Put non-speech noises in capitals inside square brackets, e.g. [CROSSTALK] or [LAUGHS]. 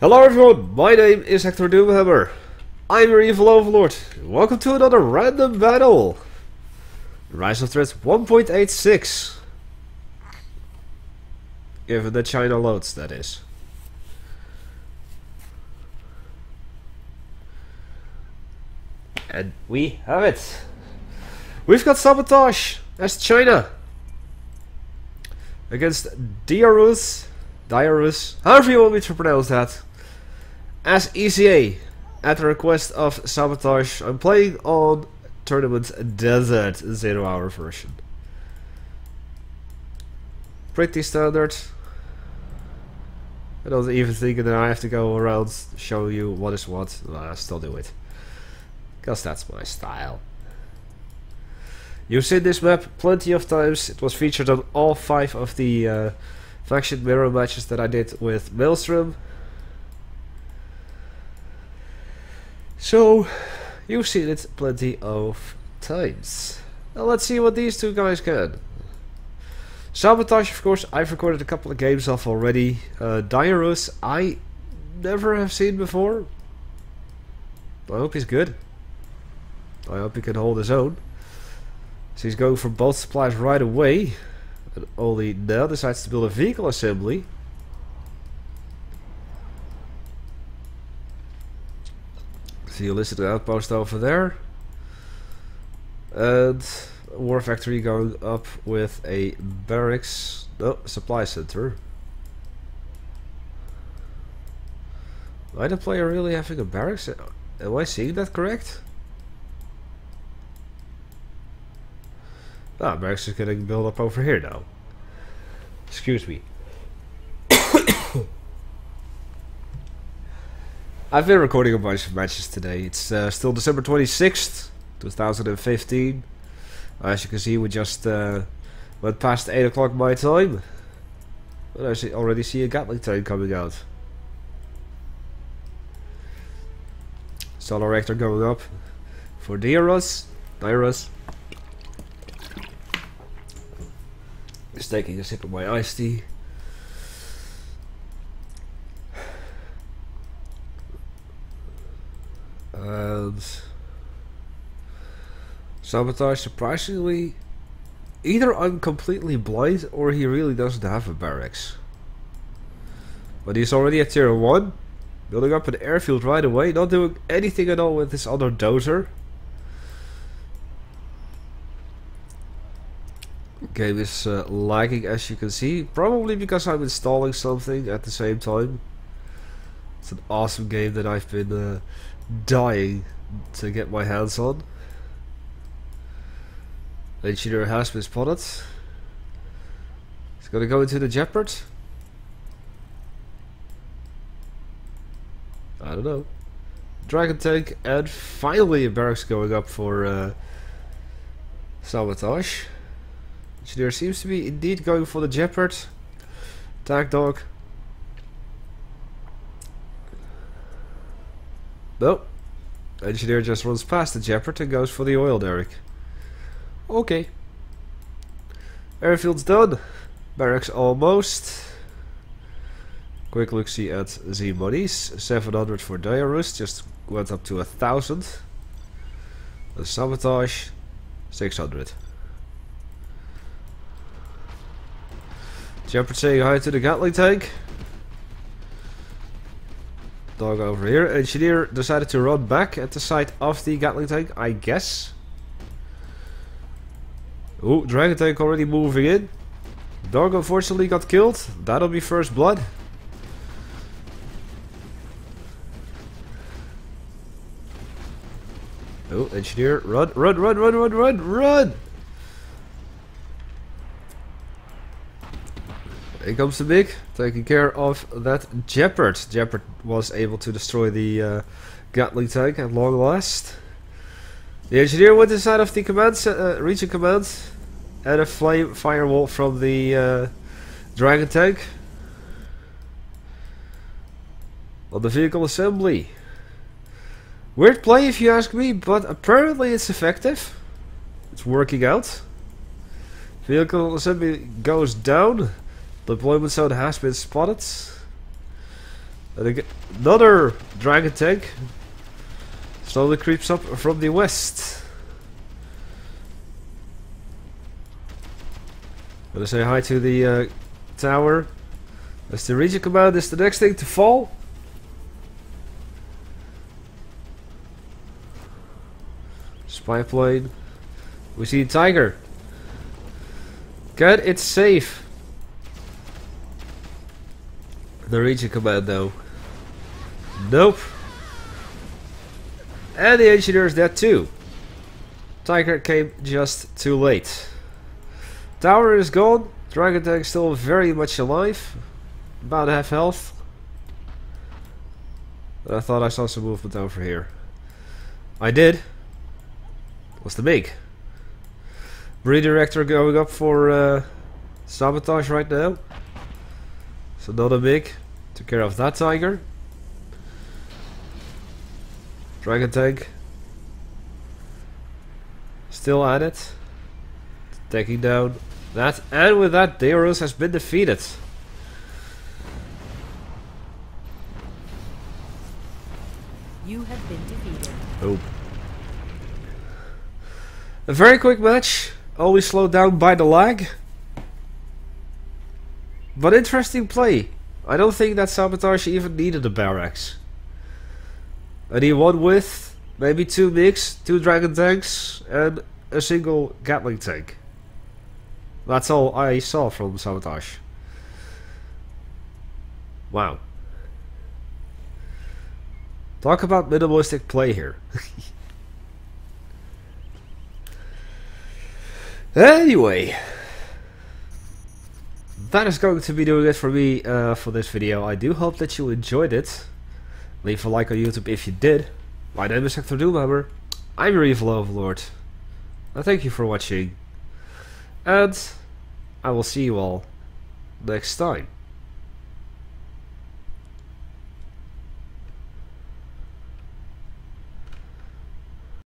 Hello everyone, my name is Hecthor Doomhammer. I'm your evil overlord. Welcome to another random battle. Rise of the Reds 1.86. Given the China loads, that is. And we have it. We've got Sabotaj as China. Against Dioruz. Dioruz. However you want me to pronounce that. As ECA. At the request of Sabotaj. I'm playing on Tournament Desert Zero Hour version. Pretty standard. I don't even think that I have to go around show you what is what. I still do it. Because that's my style. You've seen this map plenty of times. It was featured on all five of the uh, faction mirror matches that I did with Maelstrom. So, you've seen it plenty of times. Now let's see what these two guys can. Sabotaj, of course, I've recorded a couple of games of already. Uh, Dioruz, I never have seen before. I hope he's good. I hope he can hold his own. So he's going for both supplies right away. And only now decides to build a vehicle assembly. A listed outpost over there. And war factory going up with a barracks. No, supply center. Why the player really having a barracks? Am I seeing that correct? Ah, barracks is getting built up over here now. Excuse me. I've been recording a bunch of matches today. It's uh, still December 26th, 2015. As you can see, we just uh, went past 8 o'clock my time. And I see, already see a Gatling train coming out. Solar reactor going up for Dioruz. Dioruz. Just taking a sip of my iced tea. And Sabotaj surprisingly either I'm completely blind or he really doesn't have a barracks. But he's already at tier 1, building up an airfield right away, not doing anything at all with this other dozer. Game is uh, lagging as you can see, probably because I'm installing something at the same time. It's an awesome game that I've been uh, dying to get my hands on. Engineer has been spotted. He's gonna go into the Gepard. I don't know. Dragon tank and finally a barracks going up for uh, Sabotaj. Engineer seems to be indeed going for the Gepard. Tank dog. Nope. Engineer just runs past the Gepard and goes for the oil derrick. Okay. Airfield's done. Barracks almost. Quick look see at the monies. 700 for Dioruz, just went up to a thousand. The Sabotaj, 600. Gepard saying hi to the Gatling tank. Dog over here. Engineer decided to run back at the site of the Gatling tank, I guess. Oh, Dragon Tank already moving in. Dog unfortunately got killed. That'll be first blood. Oh, engineer, run, run, run, run, run, run, run! Here comes the big, taking care of that Gepard. Gepard was able to destroy the uh, Gatling tank at long last. The engineer went inside of the command uh, region command and a flame firewall from the uh, dragon tank on the vehicle assembly. Weird play if you ask me, but apparently it's effective. It's working out. Vehicle assembly goes down. Deployment zone has been spotted. Another dragon tank slowly creeps up from the west. Gonna say hi to the uh, tower. As the region command is the next thing to fall. Spy plane. We see tiger. Good, it's safe. The region command though. Nope. And the engineer is dead too. Tiger came just too late. Tower is gone. Dragon Tank still very much alive. About half health. But I thought I saw some movement over here. I did. What's the big? Redirector going up for uh, Sabotaj right now. So not a big. Took care of that tiger. Dragon tank. Still at it. Taking down that. And with that, Dioruz has been defeated. You have been defeated. Oh. A very quick match. Always slowed down by the lag. But interesting play. I don't think that Sabotaj even needed a barracks. And he won with maybe two MiGs, two Dragon Tanks, and a single Gatling tank. That's all I saw from Sabotaj. Wow. Talk about minimalistic play here. [LAUGHS] anyway. That is going to be doing it for me uh, for this video. I do hope that you enjoyed it. Leave a like on YouTube if you did. My name is Hecthor Doomhammer. I'm your evil overlord. And thank you for watching. And I will see you all next time.